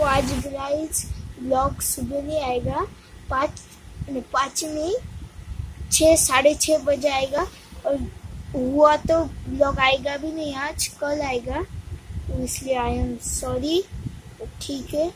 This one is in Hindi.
तो आज गाइस ब्लॉग सुबह नहीं आएगा। पाँच पाँच नहीं, छः, साढ़े छः बजे आएगा। और हुआ तो ब्लॉग आएगा भी नहीं, आज कल आएगा। तो इसलिए आई एम सॉरी, ठीक है।